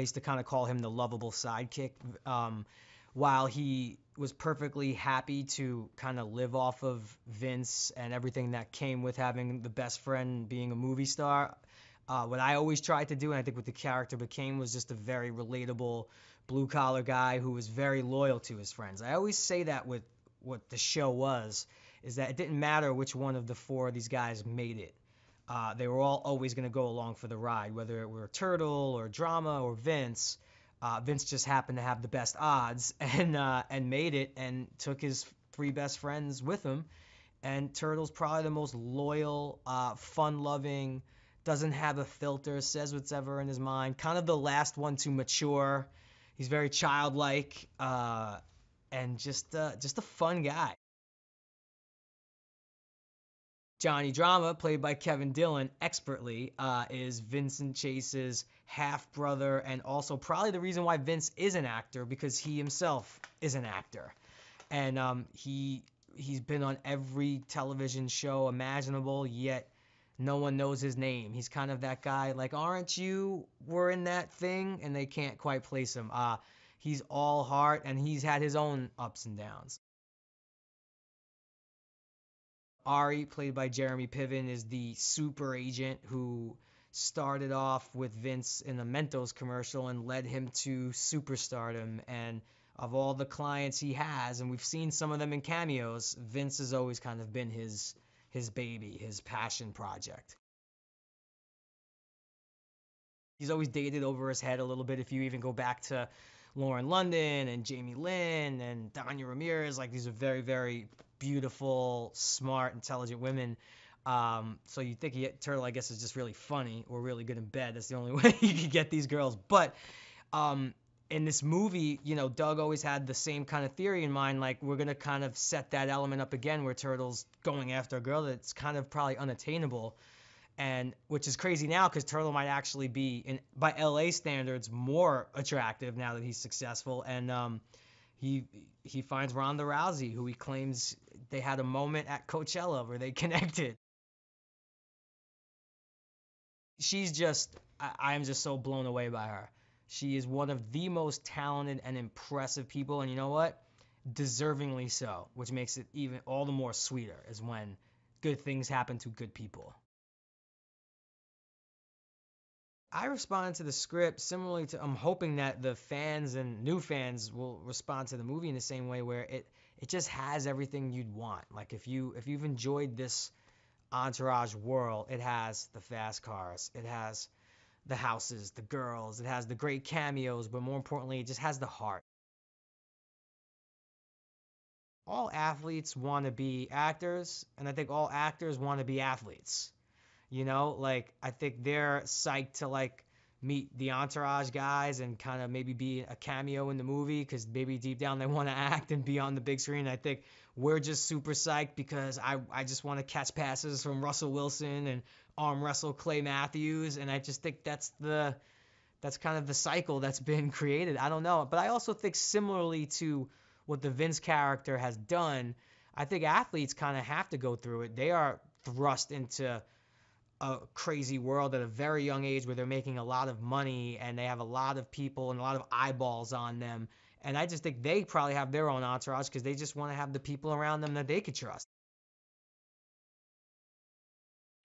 I used to kind of call him the lovable sidekick. Um, while he was perfectly happy to kind of live off of Vince and everything that came with having the best friend being a movie star, uh, what I always tried to do, and I think what the character became, was just a very relatable blue collar guy who was very loyal to his friends. I always say that with what the show was, is that it didn't matter which one of the four of these guys made it. Uh, they were all always going to go along for the ride, whether it were Turtle or Drama or Vince. Uh, Vince just happened to have the best odds and uh, and made it and took his three best friends with him. And Turtle's probably the most loyal, uh, fun-loving, doesn't have a filter, says what's ever in his mind. Kind of the last one to mature. He's very childlike uh, and just uh, just a fun guy. Johnny Drama, played by Kevin Dillon expertly, uh, is Vincent Chase's half brother, and also probably the reason why Vince is an actor because he himself is an actor, and um, he he's been on every television show imaginable, yet no one knows his name. He's kind of that guy, like, aren't you were in that thing? And they can't quite place him. Uh, he's all heart, and he's had his own ups and downs. Ari, played by Jeremy Piven, is the super agent who started off with Vince in the Mentos commercial and led him to superstardom. And of all the clients he has, and we've seen some of them in cameos, Vince has always kind of been his his baby, his passion project. He's always dated over his head a little bit. If you even go back to Lauren London and Jamie Lynn and Dania Ramirez, like these are very, very beautiful, smart, intelligent women. Um, so you think he, Turtle, I guess, is just really funny or really good in bed. That's the only way you could get these girls. But um, in this movie, you know, Doug always had the same kind of theory in mind. Like we're gonna kind of set that element up again, where Turtle's going after a girl that's kind of probably unattainable, and which is crazy now because Turtle might actually be, in by LA standards, more attractive now that he's successful. And um, he he finds Ronda Rousey, who he claims they had a moment at Coachella where they connected. She's just, I, I'm just so blown away by her. She is one of the most talented and impressive people, and you know what? Deservingly so, which makes it even all the more sweeter, is when good things happen to good people. I responded to the script similarly to I'm hoping that the fans and new fans will respond to the movie in the same way where it it just has everything you'd want. Like if you if you've enjoyed this entourage world, it has the fast cars, it has the houses, the girls, it has the great cameos, but more importantly, it just has the heart. All athletes want to be actors, and I think all actors want to be athletes. You know, like I think they're psyched to like meet the entourage guys and kind of maybe be a cameo in the movie because maybe deep down they want to act and be on the big screen. I think we're just super psyched because I, I just want to catch passes from Russell Wilson and arm wrestle Clay Matthews. And I just think that's the that's kind of the cycle that's been created. I don't know. But I also think similarly to what the Vince character has done, I think athletes kind of have to go through it. They are thrust into a crazy world at a very young age where they're making a lot of money and they have a lot of people and a lot of eyeballs on them. And I just think they probably have their own entourage because they just want to have the people around them that they could trust.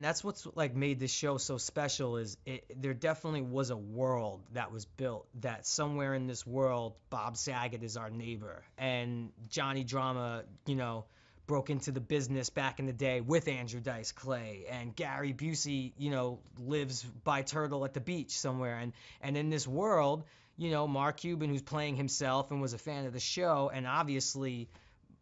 That's what's like made this show so special is it, there definitely was a world that was built that somewhere in this world Bob Saget is our neighbor and Johnny Drama, you know, broke into the business back in the day with Andrew Dice Clay and Gary Busey, you know, lives by Turtle at the beach somewhere and and in this world, you know, Mark Cuban who's playing himself and was a fan of the show and obviously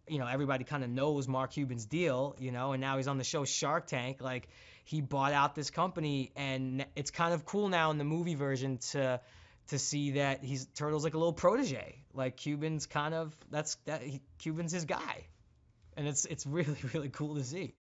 you know, everybody kind of knows Mark Cuban's deal, you know, and now he's on the show Shark Tank. Like, he bought out this company, and it's kind of cool now in the movie version to to see that he's Turtle's like a little protege. Like Cuban's kind of that's that he, Cuban's his guy and it's it's really really cool to see.